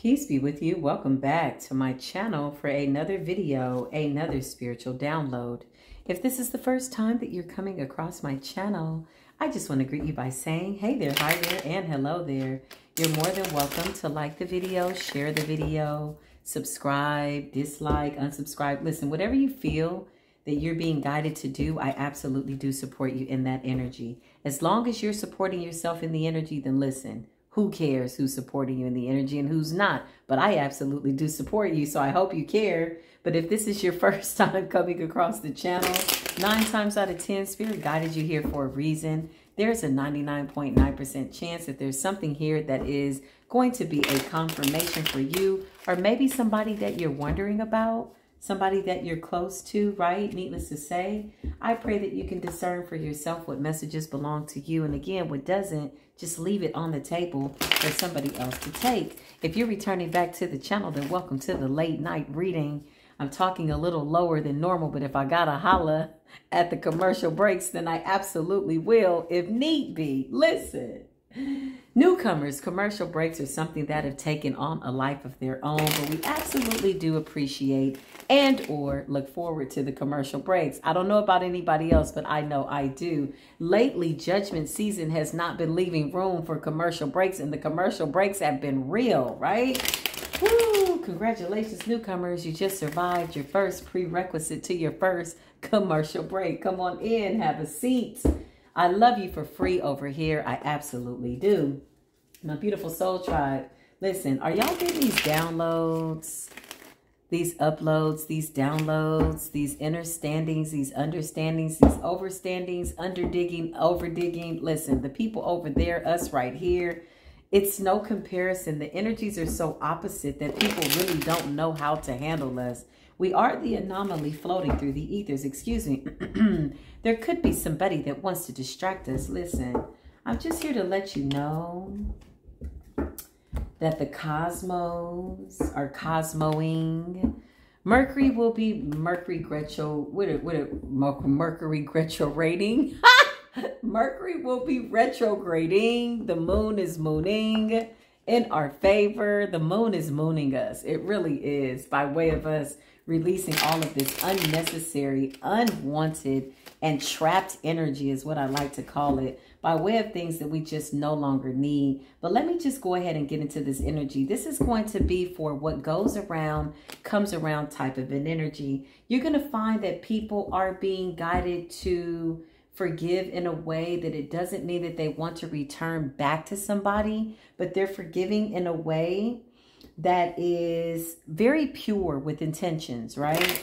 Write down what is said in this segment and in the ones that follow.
Peace be with you. Welcome back to my channel for another video, another spiritual download. If this is the first time that you're coming across my channel, I just want to greet you by saying, hey there, hi there, and hello there. You're more than welcome to like the video, share the video, subscribe, dislike, unsubscribe. Listen, whatever you feel that you're being guided to do, I absolutely do support you in that energy. As long as you're supporting yourself in the energy, then listen, who cares who's supporting you in the energy and who's not? But I absolutely do support you, so I hope you care. But if this is your first time coming across the channel, nine times out of 10, Spirit guided you here for a reason. There's a 99.9% .9 chance that there's something here that is going to be a confirmation for you or maybe somebody that you're wondering about somebody that you're close to, right? Needless to say, I pray that you can discern for yourself what messages belong to you. And again, what doesn't, just leave it on the table for somebody else to take. If you're returning back to the channel, then welcome to the late night reading. I'm talking a little lower than normal, but if I gotta holla at the commercial breaks, then I absolutely will if need be. Listen. Newcomers, commercial breaks are something that have taken on a life of their own, but we absolutely do appreciate and or look forward to the commercial breaks. I don't know about anybody else, but I know I do. Lately, judgment season has not been leaving room for commercial breaks, and the commercial breaks have been real, right? Woo! Congratulations, newcomers. You just survived your first prerequisite to your first commercial break. Come on in, have a seat. I love you for free over here. I absolutely do. My beautiful soul tribe. Listen, are y'all getting these downloads, these uploads, these downloads, these understandings, these understandings, these overstandings, underdigging, overdigging? Listen, the people over there, us right here, it's no comparison. The energies are so opposite that people really don't know how to handle us. We are the anomaly floating through the ethers. Excuse me. there could be somebody that wants to distract us. Listen, I'm just here to let you know that the cosmos are cosmoing. Mercury will be Mercury Gretcho, with a, with a Mercury Gretcho rating. Mercury will be retrograding. The moon is mooning in our favor. The moon is mooning us. It really is by way of us releasing all of this unnecessary, unwanted, and trapped energy is what I like to call it by way of things that we just no longer need. But let me just go ahead and get into this energy. This is going to be for what goes around, comes around type of an energy. You're going to find that people are being guided to forgive in a way that it doesn't mean that they want to return back to somebody, but they're forgiving in a way that is very pure with intentions, right?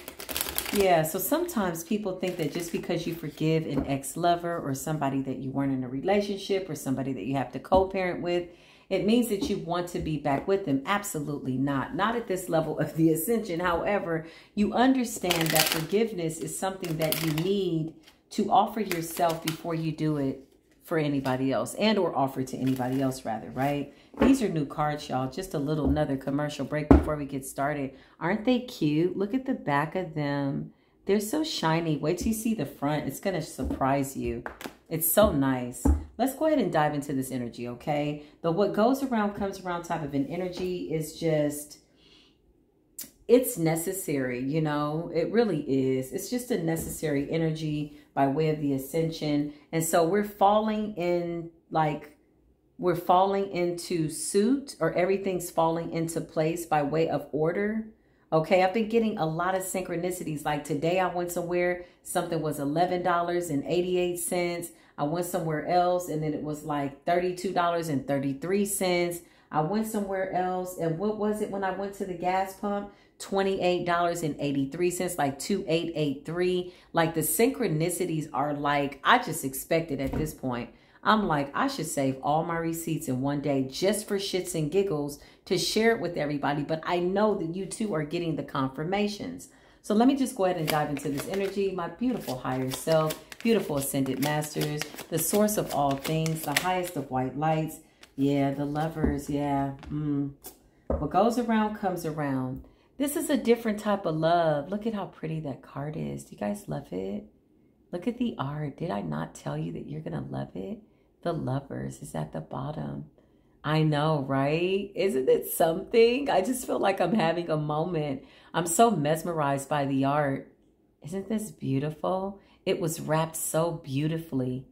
Yeah, so sometimes people think that just because you forgive an ex-lover or somebody that you weren't in a relationship or somebody that you have to co-parent with, it means that you want to be back with them. Absolutely not. Not at this level of the ascension. However, you understand that forgiveness is something that you need to offer yourself before you do it for anybody else and or offer to anybody else rather, right? These are new cards, y'all. Just a little another commercial break before we get started. Aren't they cute? Look at the back of them. They're so shiny. Wait till you see the front. It's going to surprise you. It's so nice. Let's go ahead and dive into this energy, okay? The what goes around comes around type of an energy is just, it's necessary, you know? It really is. It's just a necessary energy by way of the ascension. And so we're falling in like we're falling into suit or everything's falling into place by way of order. Okay, I've been getting a lot of synchronicities. Like today I went somewhere, something was $11.88. I went somewhere else and then it was like $32.33. I went somewhere else and what was it when I went to the gas pump? $28.83, like 2883. Like the synchronicities are like, I just expected at this point. I'm like, I should save all my receipts in one day just for shits and giggles to share it with everybody. But I know that you too are getting the confirmations. So let me just go ahead and dive into this energy. My beautiful higher self, beautiful ascended masters, the source of all things, the highest of white lights. Yeah, the lovers. Yeah. Mm. What goes around comes around. This is a different type of love. Look at how pretty that card is. Do you guys love it? Look at the art. Did I not tell you that you're going to love it? The lovers is at the bottom. I know, right? Isn't it something? I just feel like I'm having a moment. I'm so mesmerized by the art. Isn't this beautiful? It was wrapped so beautifully.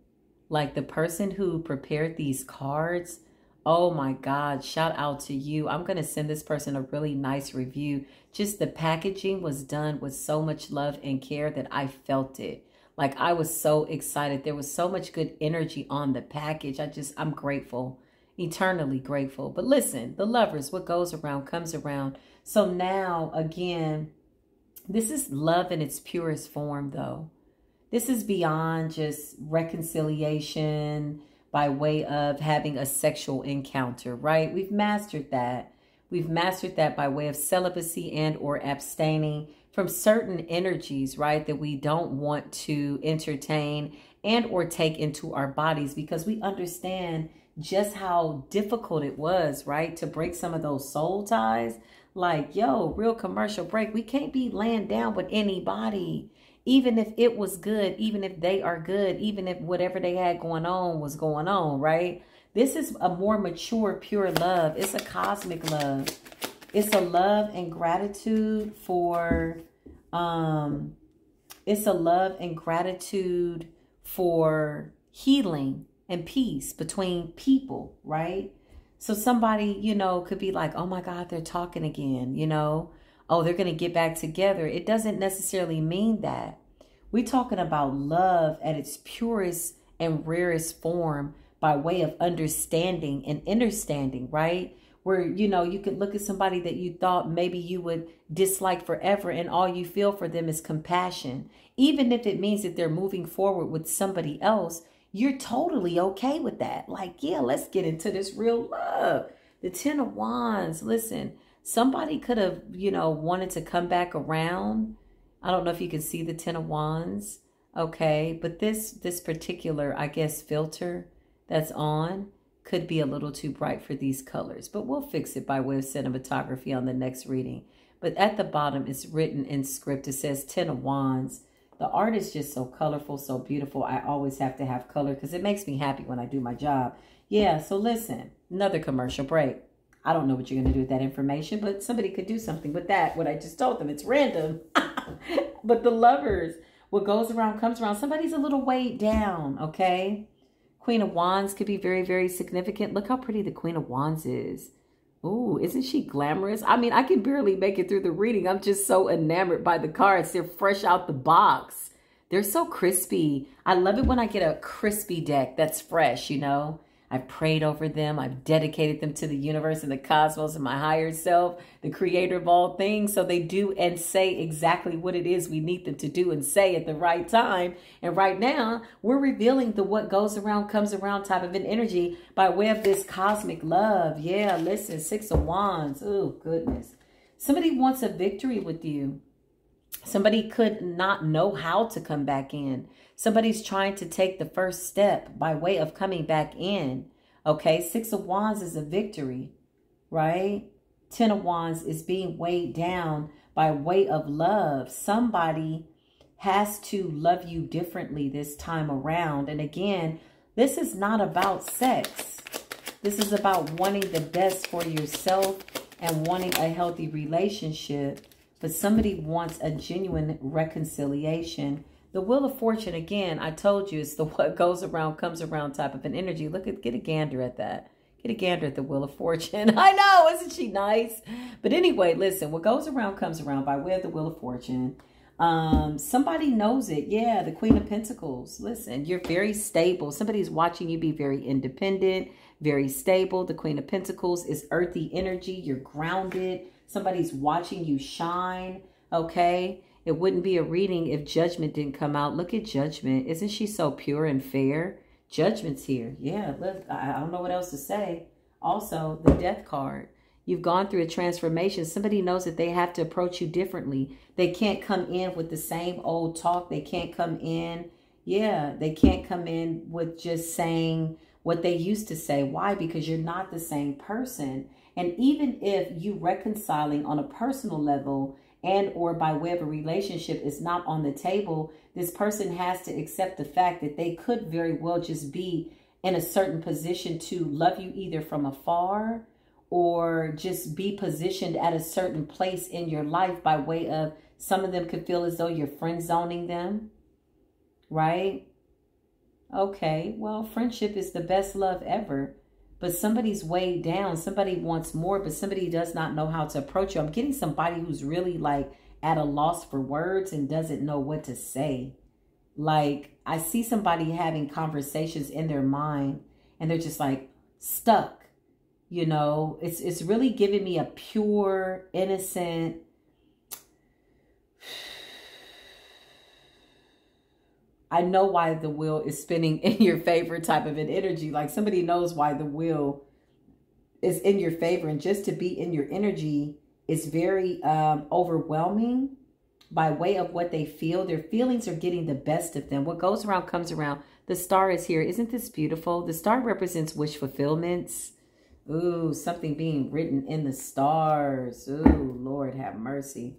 Like the person who prepared these cards, oh my God, shout out to you. I'm going to send this person a really nice review. Just the packaging was done with so much love and care that I felt it. Like I was so excited. There was so much good energy on the package. I just, I'm grateful eternally grateful. But listen, the lovers, what goes around comes around. So now, again, this is love in its purest form, though. This is beyond just reconciliation by way of having a sexual encounter, right? We've mastered that. We've mastered that by way of celibacy and or abstaining from certain energies, right, that we don't want to entertain and or take into our bodies because we understand just how difficult it was, right? To break some of those soul ties. Like, yo, real commercial break. We can't be laying down with anybody. Even if it was good, even if they are good, even if whatever they had going on was going on, right? This is a more mature, pure love. It's a cosmic love. It's a love and gratitude for, um, it's a love and gratitude for healing and peace between people, right? So somebody, you know, could be like, oh my God, they're talking again, you know, oh, they're going to get back together. It doesn't necessarily mean that. We're talking about love at its purest and rarest form by way of understanding and understanding, right? Where, you know, you could look at somebody that you thought maybe you would dislike forever and all you feel for them is compassion. Even if it means that they're moving forward with somebody else, you're totally okay with that. Like, yeah, let's get into this real love. The Ten of Wands, listen, somebody could have, you know, wanted to come back around. I don't know if you can see the Ten of Wands, okay? But this, this particular, I guess, filter that's on could be a little too bright for these colors. But we'll fix it by way of cinematography on the next reading. But at the bottom, it's written in script. It says Ten of Wands the art is just so colorful, so beautiful. I always have to have color because it makes me happy when I do my job. Yeah, so listen, another commercial break. I don't know what you're going to do with that information, but somebody could do something with that. What I just told them, it's random. but the lovers, what goes around comes around. Somebody's a little weighed down, okay? Queen of Wands could be very, very significant. Look how pretty the Queen of Wands is. Ooh, isn't she glamorous? I mean, I can barely make it through the reading. I'm just so enamored by the cards. They're fresh out the box. They're so crispy. I love it when I get a crispy deck that's fresh, you know? I've prayed over them. I've dedicated them to the universe and the cosmos and my higher self, the creator of all things. So they do and say exactly what it is we need them to do and say at the right time. And right now, we're revealing the what goes around comes around type of an energy by way of this cosmic love. Yeah, listen, Six of Wands. Oh, goodness. Somebody wants a victory with you. Somebody could not know how to come back in. Somebody's trying to take the first step by way of coming back in. Okay, Six of Wands is a victory, right? Ten of Wands is being weighed down by way of love. Somebody has to love you differently this time around. And again, this is not about sex. This is about wanting the best for yourself and wanting a healthy relationship. But somebody wants a genuine reconciliation the Wheel of Fortune, again, I told you, it's the what goes around comes around type of an energy. Look at, get a gander at that. Get a gander at the Wheel of Fortune. I know, isn't she nice? But anyway, listen, what goes around comes around by way of the Wheel of Fortune. Um, somebody knows it. Yeah, the Queen of Pentacles. Listen, you're very stable. Somebody's watching you be very independent, very stable. The Queen of Pentacles is earthy energy. You're grounded. Somebody's watching you shine. Okay. It wouldn't be a reading if judgment didn't come out. Look at judgment. Isn't she so pure and fair? Judgment's here. Yeah, look, I don't know what else to say. Also, the death card. You've gone through a transformation. Somebody knows that they have to approach you differently. They can't come in with the same old talk. They can't come in. Yeah, they can't come in with just saying what they used to say. Why? Because you're not the same person. And even if you reconciling on a personal level and or by way of a relationship is not on the table, this person has to accept the fact that they could very well just be in a certain position to love you either from afar or just be positioned at a certain place in your life by way of some of them could feel as though you're friend zoning them, right? Okay, well, friendship is the best love ever. But somebody's weighed down. Somebody wants more, but somebody does not know how to approach you. I'm getting somebody who's really like at a loss for words and doesn't know what to say. Like, I see somebody having conversations in their mind and they're just like stuck. You know, it's it's really giving me a pure, innocent, I know why the wheel is spinning in your favor type of an energy. Like somebody knows why the wheel is in your favor. And just to be in your energy is very um, overwhelming by way of what they feel. Their feelings are getting the best of them. What goes around comes around. The star is here. Isn't this beautiful? The star represents wish fulfillments. Ooh, something being written in the stars. Ooh, Lord have mercy.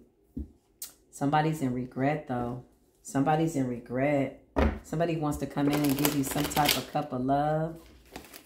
Somebody's in regret though. Somebody's in regret. Somebody wants to come in and give you some type of cup of love,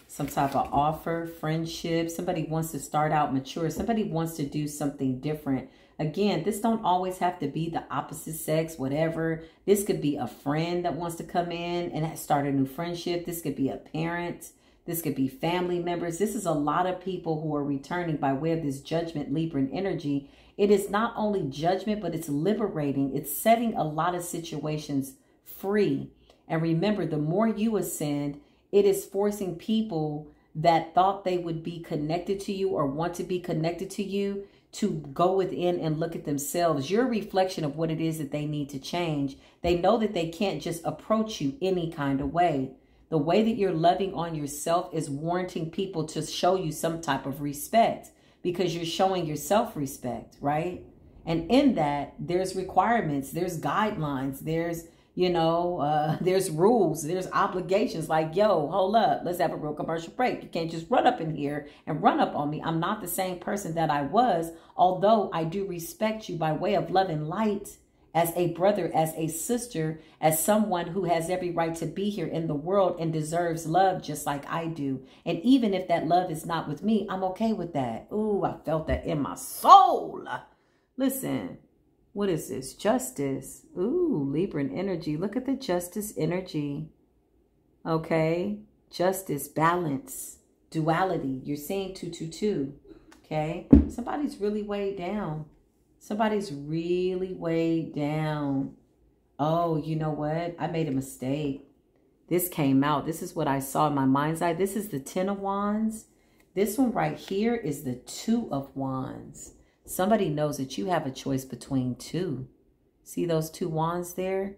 some type of offer, friendship. Somebody wants to start out mature. Somebody wants to do something different. Again, this don't always have to be the opposite sex, whatever. This could be a friend that wants to come in and start a new friendship. This could be a parent. This could be family members. This is a lot of people who are returning by way of this judgment Libran energy it is not only judgment, but it's liberating. It's setting a lot of situations free. And remember, the more you ascend, it is forcing people that thought they would be connected to you or want to be connected to you to go within and look at themselves. You're a reflection of what it is that they need to change. They know that they can't just approach you any kind of way. The way that you're loving on yourself is warranting people to show you some type of respect because you're showing your self-respect, right? And in that, there's requirements, there's guidelines, there's, you know, uh, there's rules, there's obligations like, yo, hold up, let's have a real commercial break. You can't just run up in here and run up on me. I'm not the same person that I was, although I do respect you by way of love and light as a brother, as a sister, as someone who has every right to be here in the world and deserves love just like I do. And even if that love is not with me, I'm okay with that. Ooh, I felt that in my soul. Listen, what is this? Justice. Ooh, Libran energy. Look at the justice energy. Okay. Justice, balance, duality. You're seeing 222. Okay. Somebody's really weighed down. Somebody's really weighed down. Oh, you know what? I made a mistake. This came out. This is what I saw in my mind's eye. This is the Ten of Wands. This one right here is the Two of Wands. Somebody knows that you have a choice between two. See those two wands there?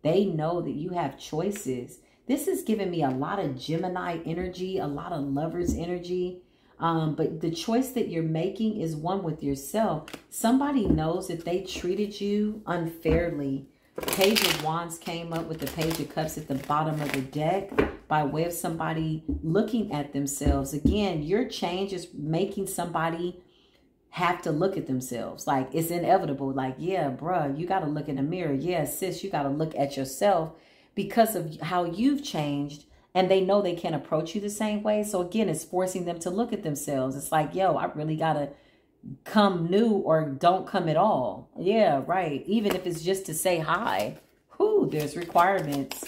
They know that you have choices. This is giving me a lot of Gemini energy, a lot of lovers energy. Um, but the choice that you're making is one with yourself. Somebody knows that they treated you unfairly. Page of Wands came up with the Page of Cups at the bottom of the deck by way of somebody looking at themselves. Again, your change is making somebody have to look at themselves. Like, it's inevitable. Like, yeah, bruh, you got to look in the mirror. Yeah, sis, you got to look at yourself because of how you've changed and they know they can't approach you the same way. So again, it's forcing them to look at themselves. It's like, yo, I really got to come new or don't come at all. Yeah, right. Even if it's just to say hi. Whoo, there's requirements.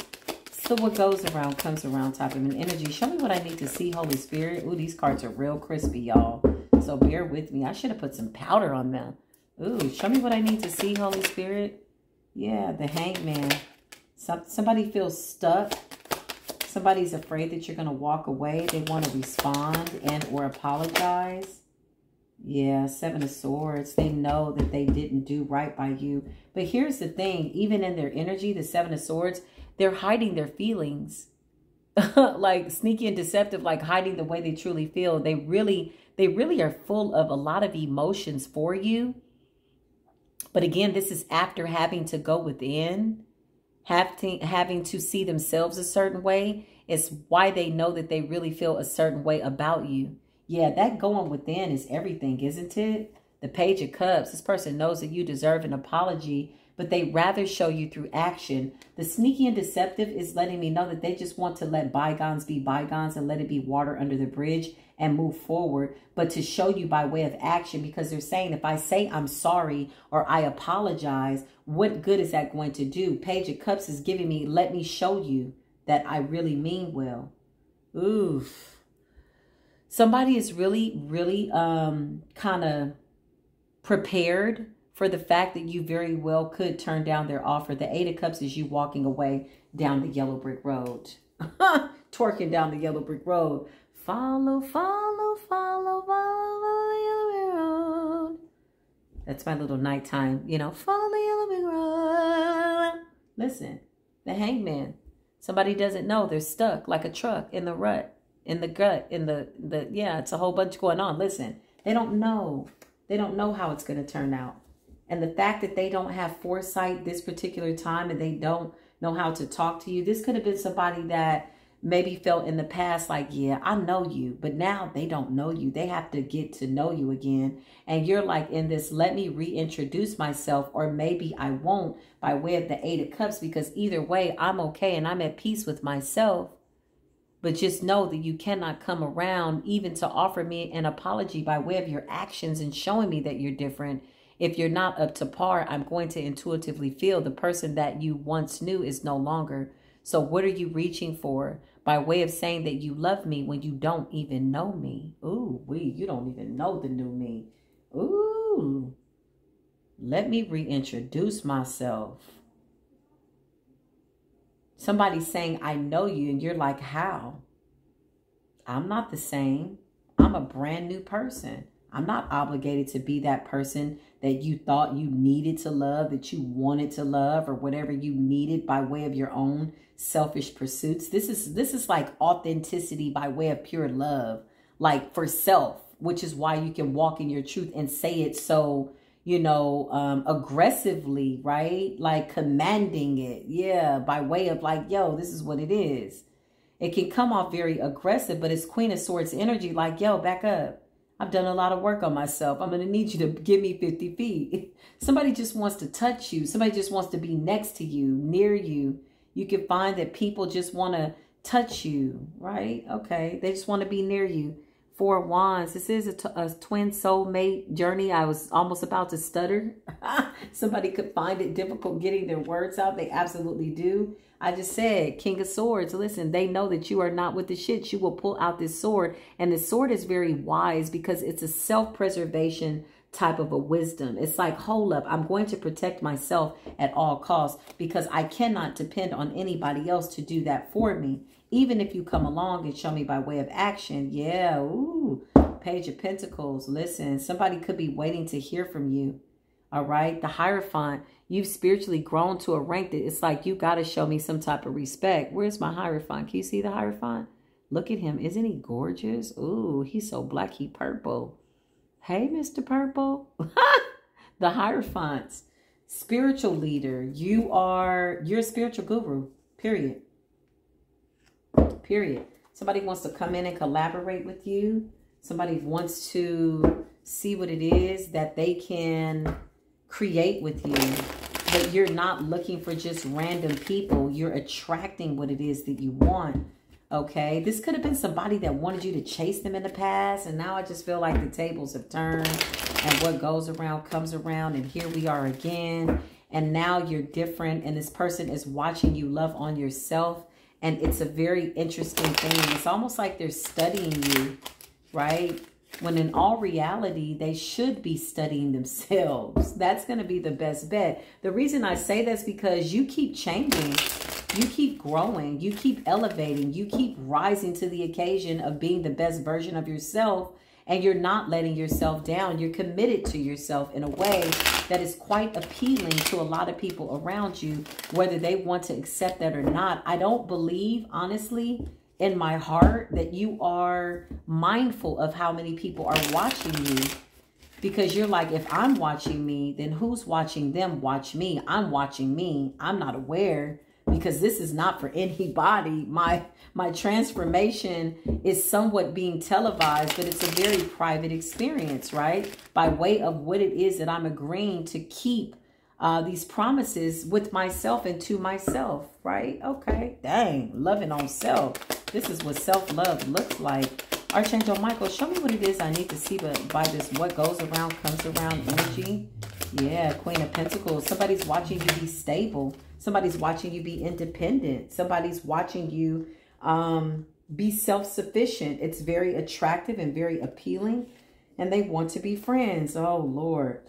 So what goes around comes around type of an energy. Show me what I need to see, Holy Spirit. Ooh, these cards are real crispy, y'all. So bear with me. I should have put some powder on them. Ooh, show me what I need to see, Holy Spirit. Yeah, the hangman. Some, somebody feels stuck Somebody's afraid that you're going to walk away. They want to respond and or apologize. Yeah, Seven of Swords. They know that they didn't do right by you. But here's the thing. Even in their energy, the Seven of Swords, they're hiding their feelings. like sneaky and deceptive, like hiding the way they truly feel. They really, they really are full of a lot of emotions for you. But again, this is after having to go within having, having to see themselves a certain way is why they know that they really feel a certain way about you. Yeah, that going within is everything, isn't it? The Page of Cups, this person knows that you deserve an apology, but they rather show you through action. The sneaky and deceptive is letting me know that they just want to let bygones be bygones and let it be water under the bridge and move forward, but to show you by way of action because they're saying if I say I'm sorry or I apologize, what good is that going to do? Page of Cups is giving me, let me show you that I really mean well. Oof. Somebody is really, really um, kind of prepared for the fact that you very well could turn down their offer. The Eight of Cups is you walking away down the yellow brick road. Twerking down the yellow brick road. Follow, follow, follow, follow the yellow brick road. That's my little nighttime, you know, follow the yellow brick road. Listen, the hangman. Somebody doesn't know they're stuck like a truck in the rut, in the gut, in the, the yeah, it's a whole bunch going on. Listen, they don't know. They don't know how it's going to turn out. And the fact that they don't have foresight this particular time and they don't know how to talk to you, this could have been somebody that maybe felt in the past like, yeah, I know you, but now they don't know you. They have to get to know you again. And you're like in this, let me reintroduce myself, or maybe I won't by way of the Eight of Cups, because either way, I'm okay and I'm at peace with myself. But just know that you cannot come around even to offer me an apology by way of your actions and showing me that you're different. If you're not up to par, I'm going to intuitively feel the person that you once knew is no longer. So what are you reaching for by way of saying that you love me when you don't even know me? Ooh, we, you don't even know the new me. Ooh, let me reintroduce myself. Somebody's saying, I know you, and you're like, how? I'm not the same. I'm a brand new person. I'm not obligated to be that person that you thought you needed to love, that you wanted to love, or whatever you needed by way of your own selfish pursuits. This is this is like authenticity by way of pure love, like for self, which is why you can walk in your truth and say it so you know, um, aggressively, right? Like commanding it. Yeah, by way of like, yo, this is what it is. It can come off very aggressive, but it's Queen of Swords energy, like, yo, back up. I've done a lot of work on myself. I'm going to need you to give me 50 feet. Somebody just wants to touch you. Somebody just wants to be next to you, near you. You can find that people just want to touch you, right? Okay. They just want to be near you. Four Wands. This is a, a twin soulmate journey. I was almost about to stutter. Somebody could find it difficult getting their words out. They absolutely do. I just said, King of Swords, listen, they know that you are not with the shit. You will pull out this sword. And the sword is very wise because it's a self-preservation type of a wisdom. It's like, hold up, I'm going to protect myself at all costs because I cannot depend on anybody else to do that for me. Even if you come along and show me by way of action, yeah, ooh, Page of Pentacles. Listen, somebody could be waiting to hear from you. All right. The Hierophant, you've spiritually grown to a rank that it's like you got to show me some type of respect. Where's my Hierophant? Can you see the Hierophant? Look at him. Isn't he gorgeous? Ooh, he's so black, he purple. Hey, Mr. Purple. the Hierophants, spiritual leader. You are, you're a spiritual guru, period period. Somebody wants to come in and collaborate with you. Somebody wants to see what it is that they can create with you. But you're not looking for just random people. You're attracting what it is that you want. Okay. This could have been somebody that wanted you to chase them in the past. And now I just feel like the tables have turned. And what goes around comes around. And here we are again. And now you're different. And this person is watching you love on yourself and it's a very interesting thing. It's almost like they're studying you, right? When in all reality, they should be studying themselves. That's going to be the best bet. The reason I say that's because you keep changing. You keep growing. You keep elevating. You keep rising to the occasion of being the best version of yourself and you're not letting yourself down. You're committed to yourself in a way that is quite appealing to a lot of people around you, whether they want to accept that or not. I don't believe, honestly, in my heart that you are mindful of how many people are watching you because you're like, if I'm watching me, then who's watching them watch me? I'm watching me. I'm not aware because this is not for anybody. My my transformation is somewhat being televised, but it's a very private experience, right? By way of what it is that I'm agreeing to keep uh, these promises with myself and to myself, right? Okay, dang, loving on self. This is what self-love looks like. Archangel Michael, show me what it is I need to see but by this what goes around comes around energy. Yeah, Queen of Pentacles. Somebody's watching you be stable. Somebody's watching you be independent. Somebody's watching you um, be self-sufficient. It's very attractive and very appealing. And they want to be friends. Oh, Lord.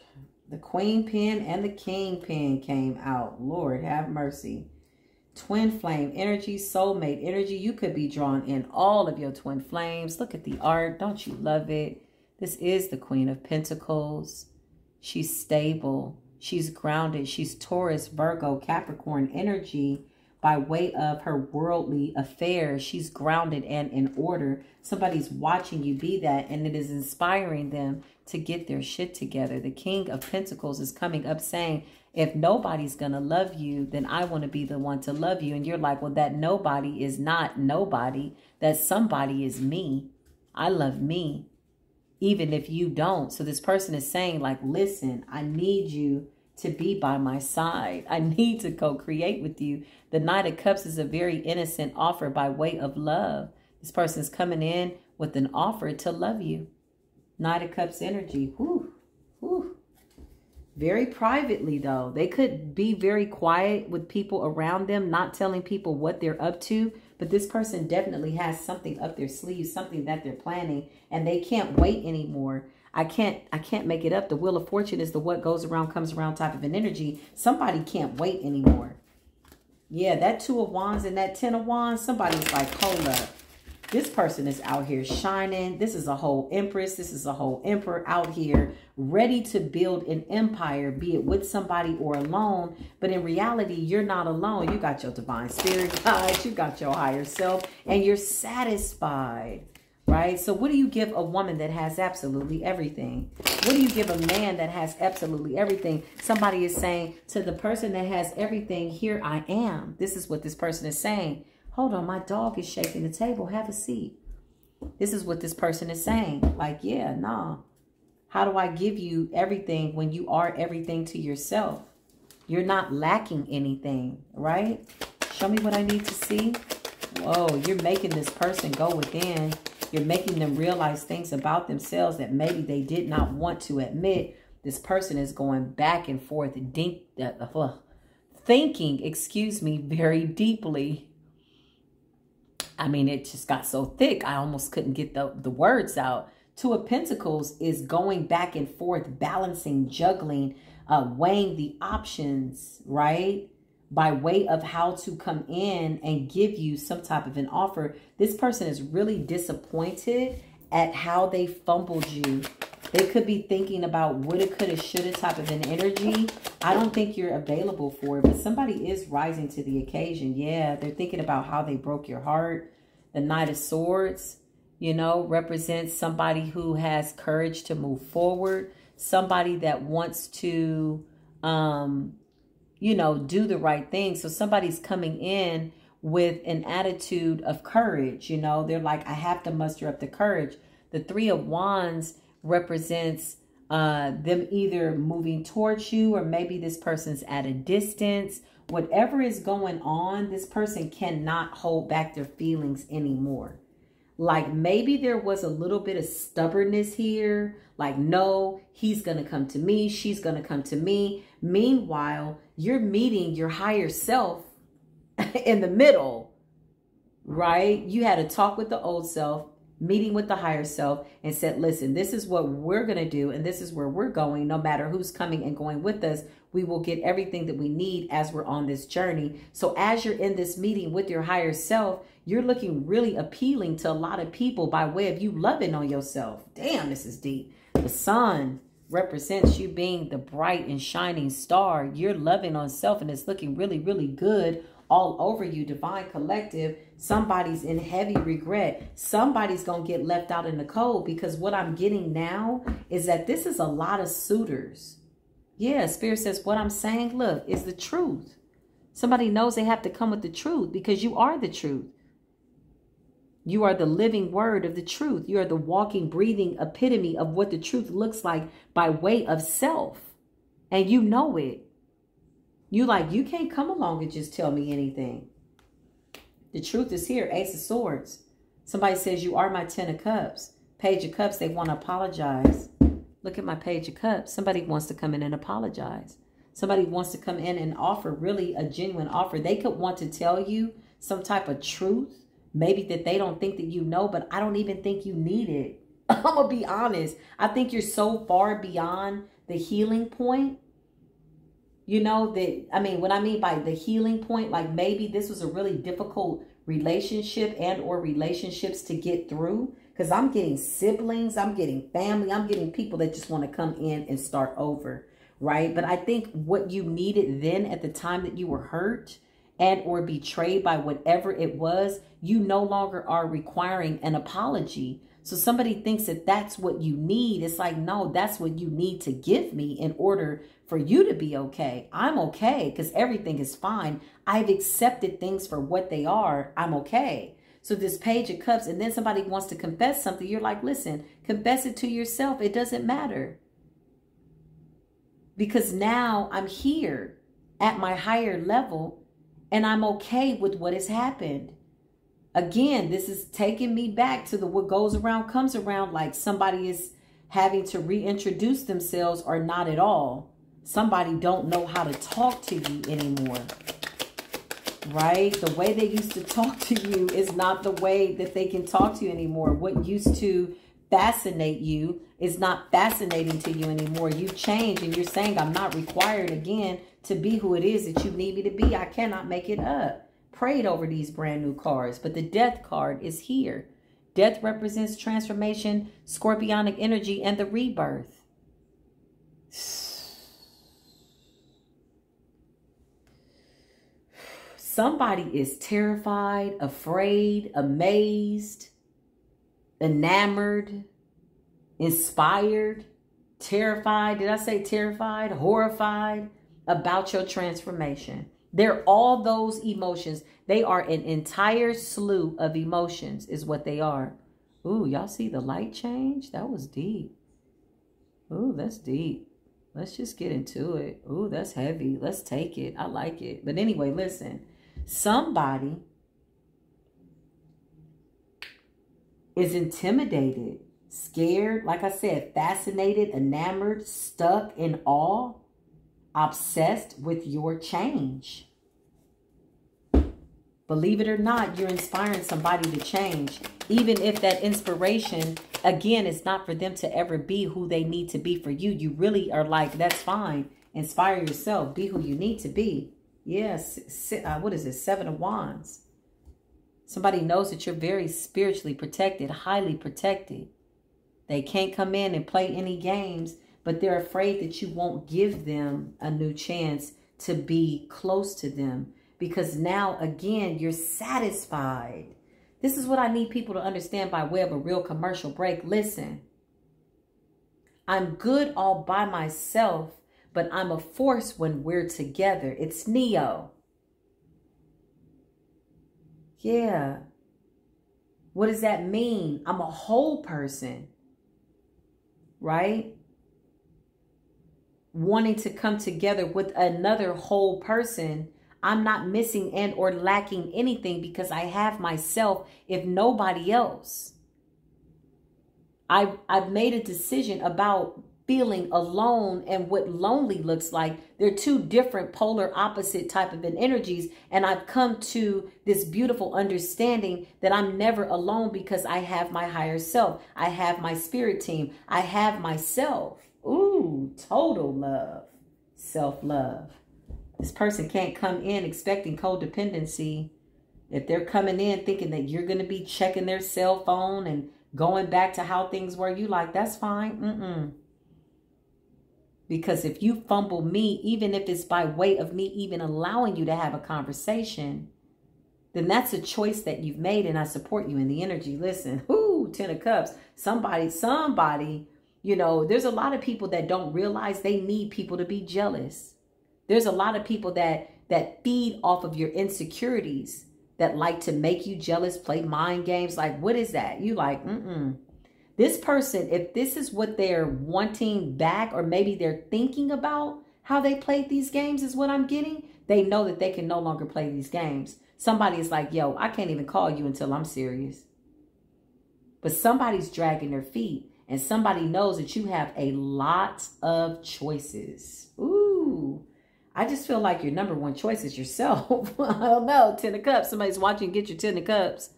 The Queen pin and the King pin came out. Lord, have mercy. Twin flame energy, soulmate energy. You could be drawn in all of your twin flames. Look at the art. Don't you love it? This is the Queen of Pentacles. She's stable. She's grounded. She's Taurus, Virgo, Capricorn energy by way of her worldly affairs. She's grounded and in order. Somebody's watching you be that, and it is inspiring them to get their shit together. The King of Pentacles is coming up saying, if nobody's going to love you, then I want to be the one to love you. And you're like, well, that nobody is not nobody. That somebody is me. I love me, even if you don't. So this person is saying, like, listen, I need you to be by my side. I need to co-create with you. The Knight of Cups is a very innocent offer by way of love. This person is coming in with an offer to love you. Knight of Cups energy. Whew. Whew. Very privately, though. They could be very quiet with people around them, not telling people what they're up to. But this person definitely has something up their sleeve, something that they're planning, and they can't wait anymore. I can't I can't make it up. The wheel of fortune is the what goes around comes around type of an energy. Somebody can't wait anymore. Yeah, that two of wands and that ten of wands, somebody's like, hold up. This person is out here shining. This is a whole empress. This is a whole emperor out here ready to build an empire, be it with somebody or alone. But in reality, you're not alone. You got your divine spirit guides. You got your higher self and you're satisfied right? So what do you give a woman that has absolutely everything? What do you give a man that has absolutely everything? Somebody is saying to the person that has everything, here I am. This is what this person is saying. Hold on, my dog is shaking the table. Have a seat. This is what this person is saying. Like, yeah, nah. How do I give you everything when you are everything to yourself? You're not lacking anything, right? Show me what I need to see. Whoa, you're making this person go within you're making them realize things about themselves that maybe they did not want to admit. This person is going back and forth, uh, uh, thinking, excuse me, very deeply. I mean, it just got so thick, I almost couldn't get the, the words out. Two of Pentacles is going back and forth, balancing, juggling, uh, weighing the options, right? by way of how to come in and give you some type of an offer. This person is really disappointed at how they fumbled you. They could be thinking about woulda, coulda, shoulda type of an energy. I don't think you're available for it, but somebody is rising to the occasion. Yeah, they're thinking about how they broke your heart. The Knight of Swords, you know, represents somebody who has courage to move forward. Somebody that wants to um, you know, do the right thing. So somebody's coming in with an attitude of courage, you know, they're like, I have to muster up the courage. The Three of Wands represents uh, them either moving towards you or maybe this person's at a distance. Whatever is going on, this person cannot hold back their feelings anymore. Like maybe there was a little bit of stubbornness here. Like, no, he's going to come to me. She's going to come to me. Meanwhile, you're meeting your higher self in the middle, right? You had a talk with the old self, meeting with the higher self, and said, listen, this is what we're going to do, and this is where we're going. No matter who's coming and going with us, we will get everything that we need as we're on this journey. So as you're in this meeting with your higher self, you're looking really appealing to a lot of people by way of you loving on yourself. Damn, this is deep. The sun represents you being the bright and shining star. You're loving on self and it's looking really, really good all over you. Divine Collective, somebody's in heavy regret. Somebody's going to get left out in the cold because what I'm getting now is that this is a lot of suitors. Yeah, Spirit says what I'm saying, look, is the truth. Somebody knows they have to come with the truth because you are the truth. You are the living word of the truth. You are the walking, breathing epitome of what the truth looks like by way of self. And you know it. You like, you can't come along and just tell me anything. The truth is here, Ace of Swords. Somebody says, you are my Ten of Cups. Page of Cups, they want to apologize. Look at my Page of Cups. Somebody wants to come in and apologize. Somebody wants to come in and offer really a genuine offer. They could want to tell you some type of truth, maybe that they don't think that you know, but I don't even think you need it. I'm going to be honest. I think you're so far beyond the healing point. You know, that, I mean, what I mean by the healing point, like maybe this was a really difficult relationship and or relationships to get through because I'm getting siblings, I'm getting family, I'm getting people that just want to come in and start over, right? But I think what you needed then at the time that you were hurt and or betrayed by whatever it was, you no longer are requiring an apology. So somebody thinks that that's what you need. It's like, no, that's what you need to give me in order for you to be okay. I'm okay because everything is fine. I've accepted things for what they are. I'm okay. So this page of cups, and then somebody wants to confess something. You're like, listen, confess it to yourself. It doesn't matter. Because now I'm here at my higher level and I'm okay with what has happened. Again, this is taking me back to the what goes around comes around like somebody is having to reintroduce themselves or not at all. Somebody don't know how to talk to you anymore right? The way they used to talk to you is not the way that they can talk to you anymore. What used to fascinate you is not fascinating to you anymore. You've changed and you're saying, I'm not required again to be who it is that you need me to be. I cannot make it up. Prayed over these brand new cards, but the death card is here. Death represents transformation, scorpionic energy, and the rebirth. Somebody is terrified, afraid, amazed, enamored, inspired, terrified. Did I say terrified? Horrified about your transformation. They're all those emotions. They are an entire slew of emotions is what they are. Ooh, y'all see the light change? That was deep. Ooh, that's deep. Let's just get into it. Ooh, that's heavy. Let's take it. I like it. But anyway, listen somebody is intimidated, scared, like I said, fascinated, enamored, stuck in awe, obsessed with your change. Believe it or not, you're inspiring somebody to change. Even if that inspiration, again, is not for them to ever be who they need to be for you. You really are like, that's fine. Inspire yourself. Be who you need to be. Yes, uh, what is it? Seven of Wands. Somebody knows that you're very spiritually protected, highly protected. They can't come in and play any games, but they're afraid that you won't give them a new chance to be close to them because now, again, you're satisfied. This is what I need people to understand by way of a real commercial break. Listen, I'm good all by myself but I'm a force when we're together. It's Neo. Yeah. What does that mean? I'm a whole person, right? Wanting to come together with another whole person. I'm not missing and or lacking anything because I have myself if nobody else. I've, I've made a decision about feeling alone and what lonely looks like. They're two different polar opposite type of energies. And I've come to this beautiful understanding that I'm never alone because I have my higher self. I have my spirit team. I have myself. Ooh, total love, self-love. This person can't come in expecting codependency. If they're coming in thinking that you're going to be checking their cell phone and going back to how things were, you like, that's fine. Mm-mm. Because if you fumble me, even if it's by way of me even allowing you to have a conversation, then that's a choice that you've made and I support you in the energy. Listen, whoo, Ten of Cups. Somebody, somebody, you know, there's a lot of people that don't realize they need people to be jealous. There's a lot of people that that feed off of your insecurities that like to make you jealous, play mind games. Like, what is that? You like, mm-mm. This person, if this is what they're wanting back, or maybe they're thinking about how they played these games is what I'm getting. They know that they can no longer play these games. Somebody is like, yo, I can't even call you until I'm serious. But somebody's dragging their feet and somebody knows that you have a lot of choices. Ooh, I just feel like your number one choice is yourself. I don't know. Ten of Cups. Somebody's watching. Get your Ten of Cups.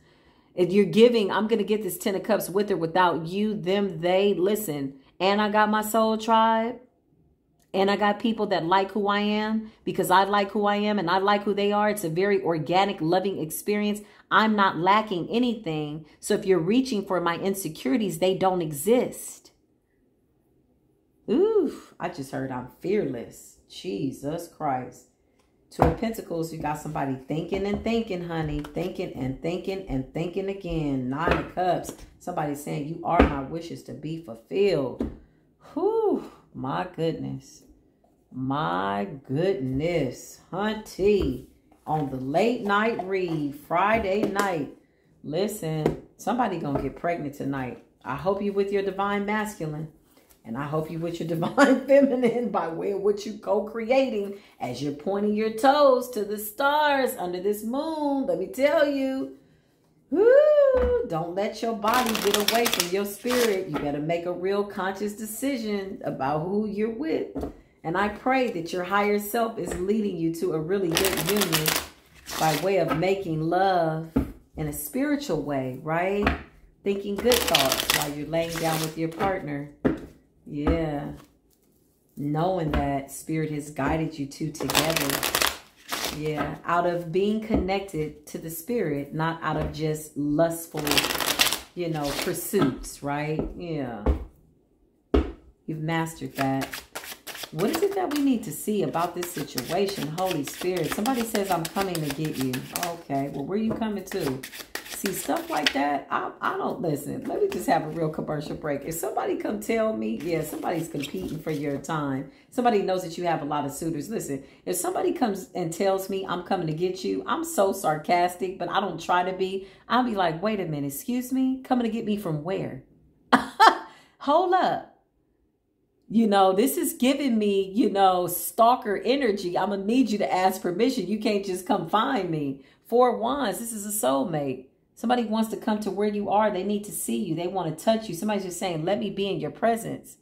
If you're giving, I'm going to get this Ten of Cups with or without you, them, they. Listen, and I got my soul tribe. And I got people that like who I am because I like who I am and I like who they are. It's a very organic, loving experience. I'm not lacking anything. So if you're reaching for my insecurities, they don't exist. Ooh, I just heard I'm fearless. Jesus Christ. Two of Pentacles, you got somebody thinking and thinking, honey. Thinking and thinking and thinking again. Nine of Cups. Somebody saying, you are my wishes to be fulfilled. Whew, my goodness. My goodness. Hunty, on the late night read, Friday night. Listen, somebody gonna get pregnant tonight. I hope you with your divine masculine. And I hope you with your divine feminine by way of what you co-creating as you're pointing your toes to the stars under this moon. Let me tell you, woo, don't let your body get away from your spirit. You better make a real conscious decision about who you're with. And I pray that your higher self is leading you to a really good union by way of making love in a spiritual way, right? Thinking good thoughts while you're laying down with your partner. Yeah. Knowing that spirit has guided you two together. Yeah. Out of being connected to the spirit, not out of just lustful, you know, pursuits, right? Yeah. You've mastered that. What is it that we need to see about this situation? Holy Spirit. Somebody says, I'm coming to get you. Okay. Well, where are you coming to? See stuff like that, I, I don't listen. Let me just have a real commercial break. If somebody come tell me, yeah, somebody's competing for your time. Somebody knows that you have a lot of suitors. Listen, if somebody comes and tells me I'm coming to get you, I'm so sarcastic, but I don't try to be. I'll be like, wait a minute, excuse me? Coming to get me from where? Hold up. You know, this is giving me, you know, stalker energy. I'm to need you to ask permission. You can't just come find me. Four wands, this is a soulmate. Somebody wants to come to where you are. They need to see you. They want to touch you. Somebody's just saying, let me be in your presence.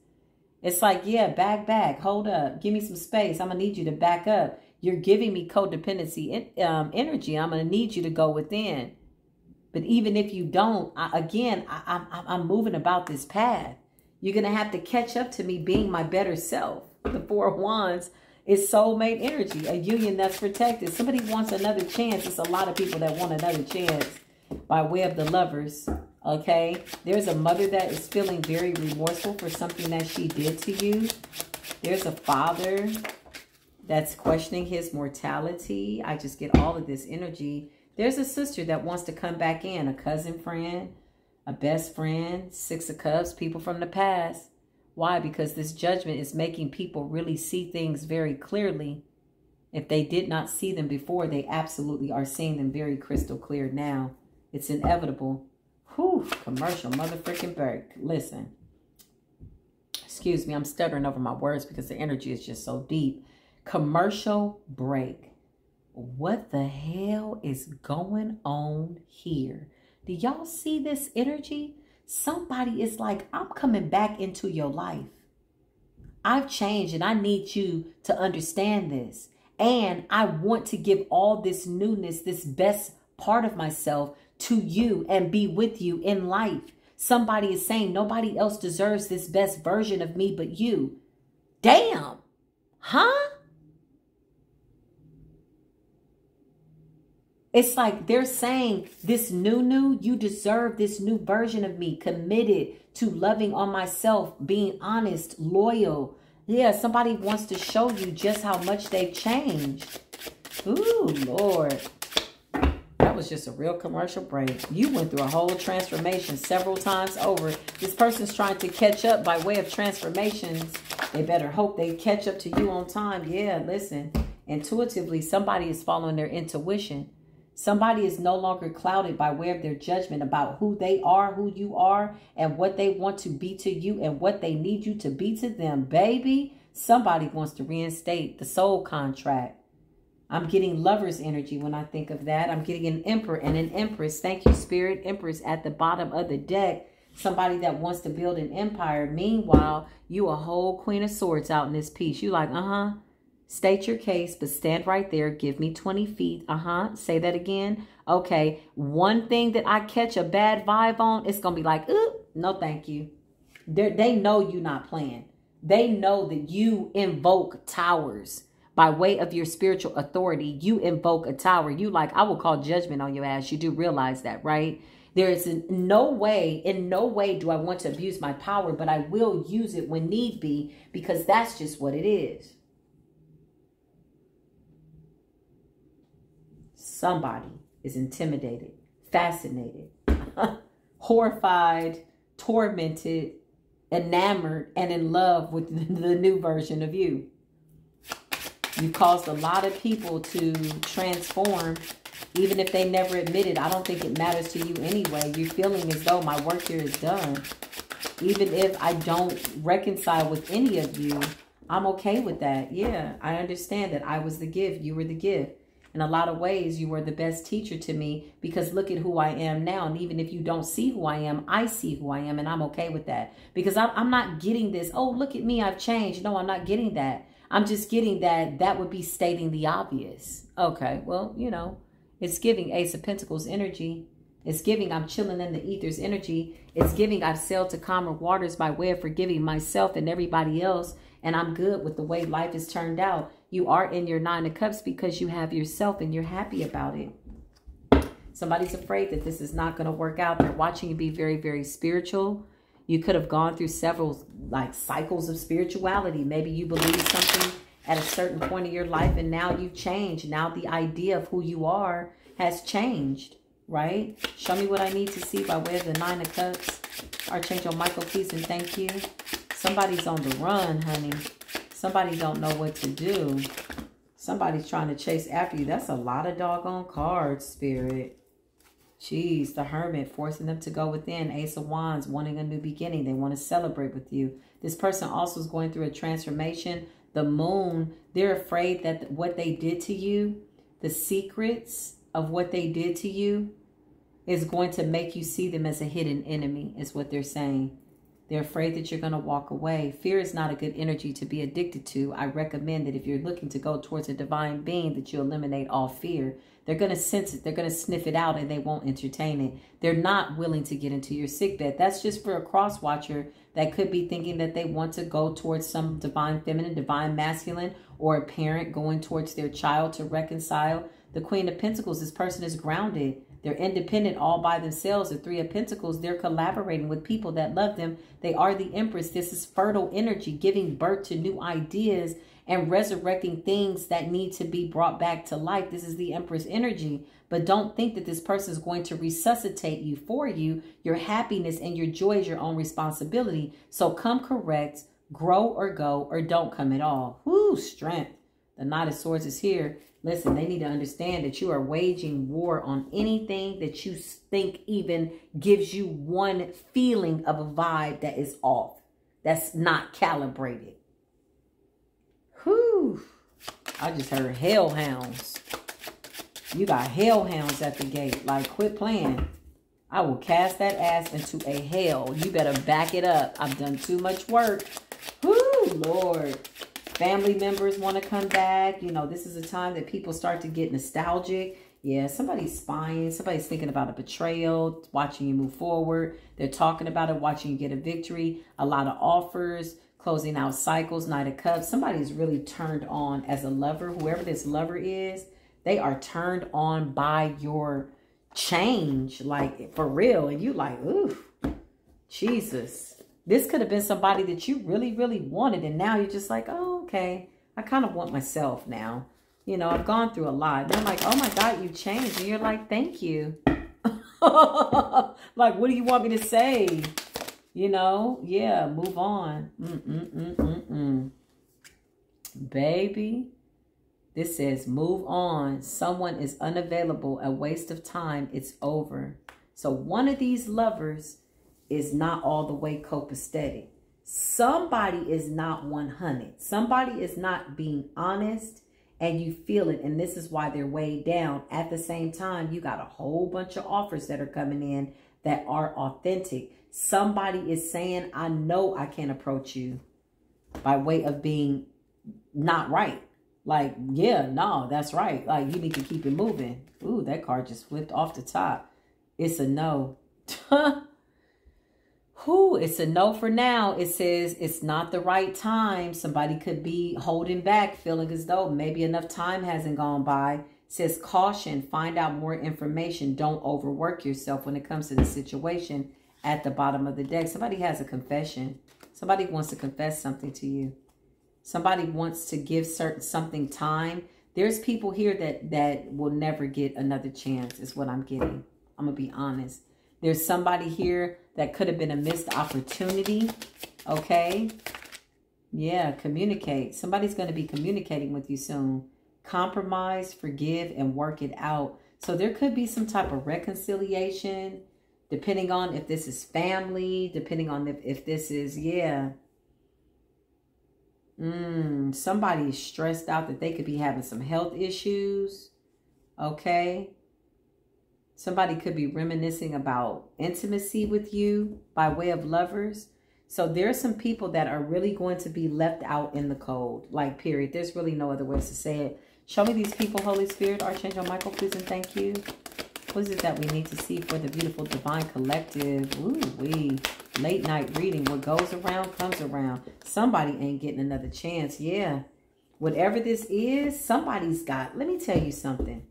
It's like, yeah, back, back. Hold up. Give me some space. I'm going to need you to back up. You're giving me codependency um, energy. I'm going to need you to go within. But even if you don't, I, again, I, I, I'm moving about this path. You're going to have to catch up to me being my better self. The Four of Wands is soulmate energy, a union that's protected. Somebody wants another chance. It's a lot of people that want another chance by way of the lovers. Okay. There's a mother that is feeling very remorseful for something that she did to you. There's a father that's questioning his mortality. I just get all of this energy. There's a sister that wants to come back in, a cousin friend, a best friend, six of cups, people from the past. Why? Because this judgment is making people really see things very clearly. If they did not see them before, they absolutely are seeing them very crystal clear now. It's inevitable. Whew, commercial mother freaking break. Listen. Excuse me, I'm stuttering over my words because the energy is just so deep. Commercial break. What the hell is going on here? Do y'all see this energy? Somebody is like, I'm coming back into your life. I've changed and I need you to understand this. And I want to give all this newness, this best part of myself to you and be with you in life. Somebody is saying nobody else deserves this best version of me but you. Damn. Huh? It's like they're saying this new, new, you deserve this new version of me, committed to loving on myself, being honest, loyal. Yeah, somebody wants to show you just how much they've changed. Ooh, Lord was just a real commercial break. You went through a whole transformation several times over. This person's trying to catch up by way of transformations. They better hope they catch up to you on time. Yeah, listen. Intuitively, somebody is following their intuition. Somebody is no longer clouded by way of their judgment about who they are, who you are, and what they want to be to you and what they need you to be to them. Baby, Somebody wants to reinstate the soul contract. I'm getting lover's energy when I think of that. I'm getting an emperor and an empress. Thank you, spirit. Empress at the bottom of the deck. Somebody that wants to build an empire. Meanwhile, you a whole queen of swords out in this piece. You like, uh-huh. State your case, but stand right there. Give me 20 feet. Uh-huh. Say that again. Okay. One thing that I catch a bad vibe on, it's going to be like, Ooh, no thank you. They're, they know you're not playing. They know that you invoke towers by way of your spiritual authority. You invoke a tower. You like, I will call judgment on your ass. You do realize that, right? There is no way, in no way do I want to abuse my power, but I will use it when need be because that's just what it is. Somebody is intimidated, fascinated, horrified, tormented, enamored, and in love with the new version of you. You caused a lot of people to transform, even if they never admit it. I don't think it matters to you anyway. You're feeling as though my work here is done. Even if I don't reconcile with any of you, I'm okay with that. Yeah, I understand that I was the gift. You were the gift in a lot of ways, you were the best teacher to me because look at who I am now. And even if you don't see who I am, I see who I am and I'm okay with that because I'm not getting this, oh, look at me, I've changed. No, I'm not getting that. I'm just getting that that would be stating the obvious. Okay, well, you know, it's giving Ace of Pentacles energy. It's giving I'm chilling in the ether's energy. It's giving I've sailed to calmer waters by way of forgiving myself and everybody else. And I'm good with the way life has turned out. You are in your nine of cups because you have yourself and you're happy about it. Somebody's afraid that this is not going to work out. They're watching you be very, very spiritual. You could have gone through several like cycles of spirituality. Maybe you believe something at a certain point in your life and now you've changed. Now the idea of who you are has changed, right? Show me what I need to see by way of the Nine of Cups. Archangel Michael, please and thank you. Somebody's on the run, honey. Somebody don't know what to do. Somebody's trying to chase after you. That's a lot of doggone cards, Spirit. Jeez, the Hermit forcing them to go within. Ace of Wands wanting a new beginning. They want to celebrate with you. This person also is going through a transformation. The Moon, they're afraid that what they did to you, the secrets of what they did to you, is going to make you see them as a hidden enemy, is what they're saying. They're afraid that you're going to walk away. Fear is not a good energy to be addicted to. I recommend that if you're looking to go towards a divine being, that you eliminate all fear. They're going to sense it. They're going to sniff it out and they won't entertain it. They're not willing to get into your sick bed. That's just for a cross watcher that could be thinking that they want to go towards some divine feminine, divine masculine, or a parent going towards their child to reconcile. The Queen of Pentacles, this person is grounded. They're independent all by themselves. The Three of Pentacles, they're collaborating with people that love them. They are the Empress. This is fertile energy, giving birth to new ideas and resurrecting things that need to be brought back to life. This is the Empress energy. But don't think that this person is going to resuscitate you for you. Your happiness and your joy is your own responsibility. So come correct, grow or go, or don't come at all. Whoo, strength. The Knight of Swords is here. Listen, they need to understand that you are waging war on anything that you think even gives you one feeling of a vibe that is off, that's not calibrated. Whew. I just heard hellhounds. You got hellhounds at the gate. Like, quit playing. I will cast that ass into a hell. You better back it up. I've done too much work. Whoo, Lord. Family members want to come back. You know, this is a time that people start to get nostalgic. Yeah, somebody's spying. Somebody's thinking about a betrayal, watching you move forward. They're talking about it, watching you get a victory. A lot of offers, closing out cycles, Knight of Cups. Somebody's really turned on as a lover. Whoever this lover is, they are turned on by your change, like for real. And you like, ooh, Jesus. This could have been somebody that you really, really wanted. And now you're just like, oh, okay. I kind of want myself now. You know, I've gone through a lot. And I'm like, oh my God, you changed. And you're like, thank you. like, what do you want me to say? You know, yeah, move on. Mm-mm-mm-mm-mm. Baby, this says, move on. Someone is unavailable, a waste of time. It's over. So one of these lovers is not all the way copacetic. somebody is not 100. Somebody is not being honest and you feel it. And this is why they're weighed down. At the same time, you got a whole bunch of offers that are coming in that are authentic. Somebody is saying, I know I can't approach you by way of being not right. Like, yeah, no, that's right. Like, you need to keep it moving. Ooh, that card just flipped off the top. It's a no. Who? It's a no for now. It says it's not the right time. Somebody could be holding back, feeling as though maybe enough time hasn't gone by. It says caution, find out more information. Don't overwork yourself when it comes to the situation at the bottom of the deck. Somebody has a confession. Somebody wants to confess something to you. Somebody wants to give certain something time. There's people here that that will never get another chance is what I'm getting. I'm to be honest. There's somebody here that could have been a missed opportunity. Okay. Yeah, communicate. Somebody's going to be communicating with you soon. Compromise, forgive, and work it out. So there could be some type of reconciliation, depending on if this is family, depending on if, if this is, yeah. Mm, somebody is stressed out that they could be having some health issues. Okay. Somebody could be reminiscing about intimacy with you by way of lovers. So there's some people that are really going to be left out in the cold, like period. There's really no other ways to say it. Show me these people, Holy Spirit, Archangel Michael, please and thank you. What is it that we need to see for the beautiful divine collective? Ooh, we late night reading. What goes around comes around. Somebody ain't getting another chance. Yeah. Whatever this is, somebody's got. Let me tell you something.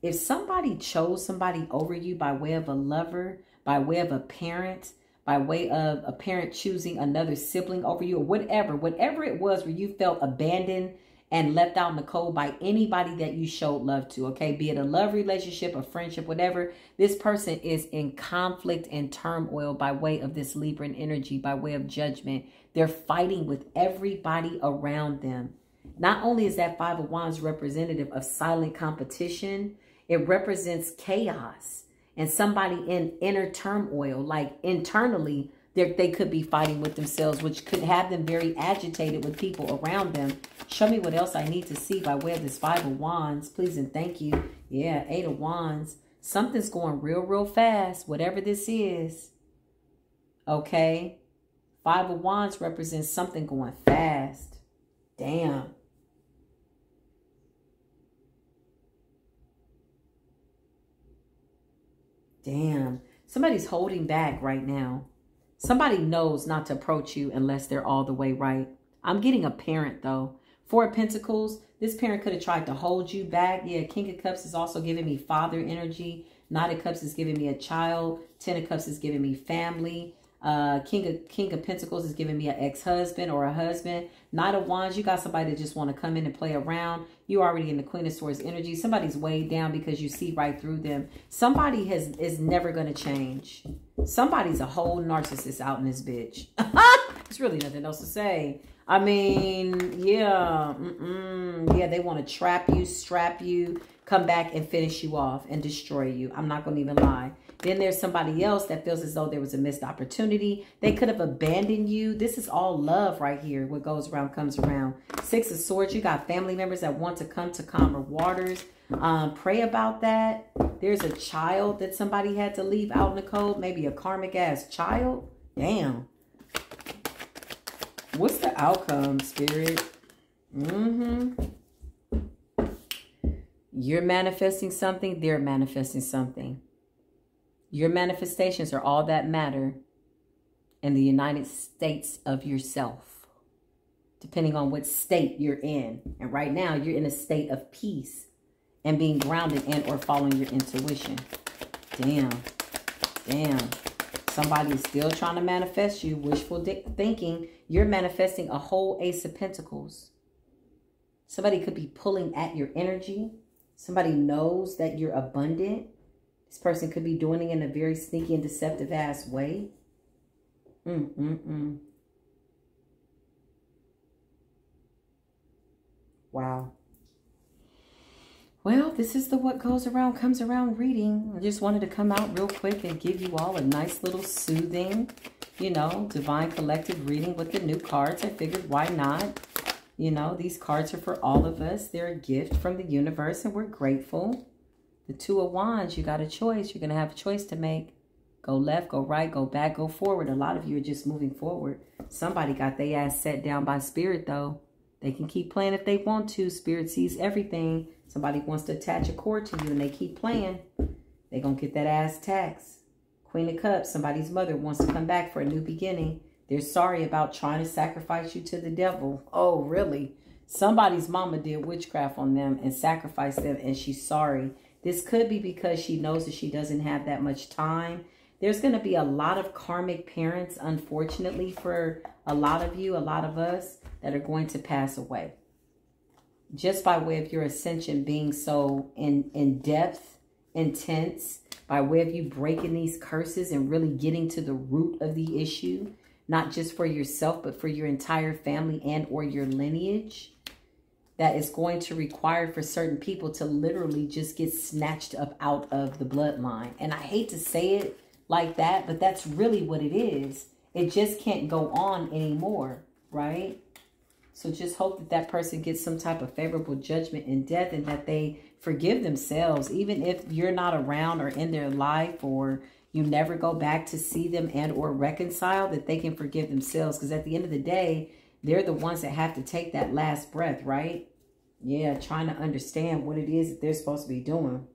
If somebody chose somebody over you by way of a lover, by way of a parent, by way of a parent choosing another sibling over you or whatever, whatever it was where you felt abandoned and left out in the cold by anybody that you showed love to, okay? Be it a love relationship, a friendship, whatever. This person is in conflict and turmoil by way of this Libran energy, by way of judgment. They're fighting with everybody around them. Not only is that Five of Wands representative of silent competition, it represents chaos and somebody in inner turmoil, like internally, they could be fighting with themselves, which could have them very agitated with people around them. Show me what else I need to see by way of this Five of Wands. Please and thank you. Yeah, Eight of Wands. Something's going real, real fast, whatever this is. Okay? Five of Wands represents something going fast. Damn. Damn. Somebody's holding back right now. Somebody knows not to approach you unless they're all the way right. I'm getting a parent though. Four of Pentacles, this parent could have tried to hold you back. Yeah, King of Cups is also giving me father energy. Knight of Cups is giving me a child. Ten of Cups is giving me family. Uh, King of King of Pentacles is giving me an ex-husband or a husband. Knight of Wands, you got somebody that just want to come in and play around. You already in the Queen of Swords energy. Somebody's weighed down because you see right through them. Somebody has is never going to change. Somebody's a whole narcissist out in this bitch. There's really nothing else to say. I mean, yeah, mm -mm, yeah, they want to trap you, strap you, come back and finish you off and destroy you. I'm not going to even lie. Then there's somebody else that feels as though there was a missed opportunity. They could have abandoned you. This is all love right here. What goes around comes around. Six of Swords. You got family members that want to come to calmer waters. Um, pray about that. There's a child that somebody had to leave out in the cold. Maybe a karmic ass child. Damn. What's the outcome, Spirit? Mm-hmm. You're manifesting something. They're manifesting something. Your manifestations are all that matter in the United States of yourself, depending on what state you're in. And right now, you're in a state of peace and being grounded and or following your intuition. Damn. Damn. Somebody is still trying to manifest you. Wishful thinking. You're manifesting a whole Ace of Pentacles. Somebody could be pulling at your energy. Somebody knows that you're abundant this person could be doing it in a very sneaky and deceptive ass way. Mm, mm, mm. Wow. Well, this is the what goes around comes around reading. I just wanted to come out real quick and give you all a nice little soothing you know, divine collective reading with the new cards. I figured why not? You know, these cards are for all of us. They're a gift from the universe and we're grateful. The Two of Wands, you got a choice. You're going to have a choice to make. Go left, go right, go back, go forward. A lot of you are just moving forward. Somebody got their ass set down by spirit, though. They can keep playing if they want to. Spirit sees everything. Somebody wants to attach a cord to you and they keep playing. They're going to get that ass tax. Queen of Cups, somebody's mother wants to come back for a new beginning. They're sorry about trying to sacrifice you to the devil. Oh, really? Somebody's mama did witchcraft on them and sacrificed them and she's sorry. This could be because she knows that she doesn't have that much time. There's going to be a lot of karmic parents, unfortunately, for a lot of you, a lot of us, that are going to pass away. Just by way of your ascension being so in, in depth, intense, by way of you breaking these curses and really getting to the root of the issue, not just for yourself, but for your entire family and or your lineage, that is going to require for certain people to literally just get snatched up out of the bloodline. And I hate to say it like that, but that's really what it is. It just can't go on anymore, right? So just hope that that person gets some type of favorable judgment in death and that they forgive themselves, even if you're not around or in their life or you never go back to see them and or reconcile, that they can forgive themselves. Because at the end of the day, they're the ones that have to take that last breath, right? Yeah, trying to understand what it is that they're supposed to be doing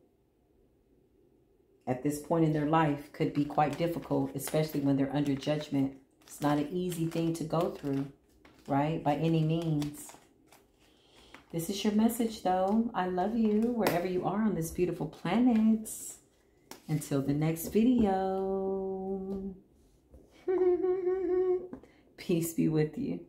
at this point in their life could be quite difficult, especially when they're under judgment. It's not an easy thing to go through, right? By any means. This is your message, though. I love you wherever you are on this beautiful planet. Until the next video. Peace be with you.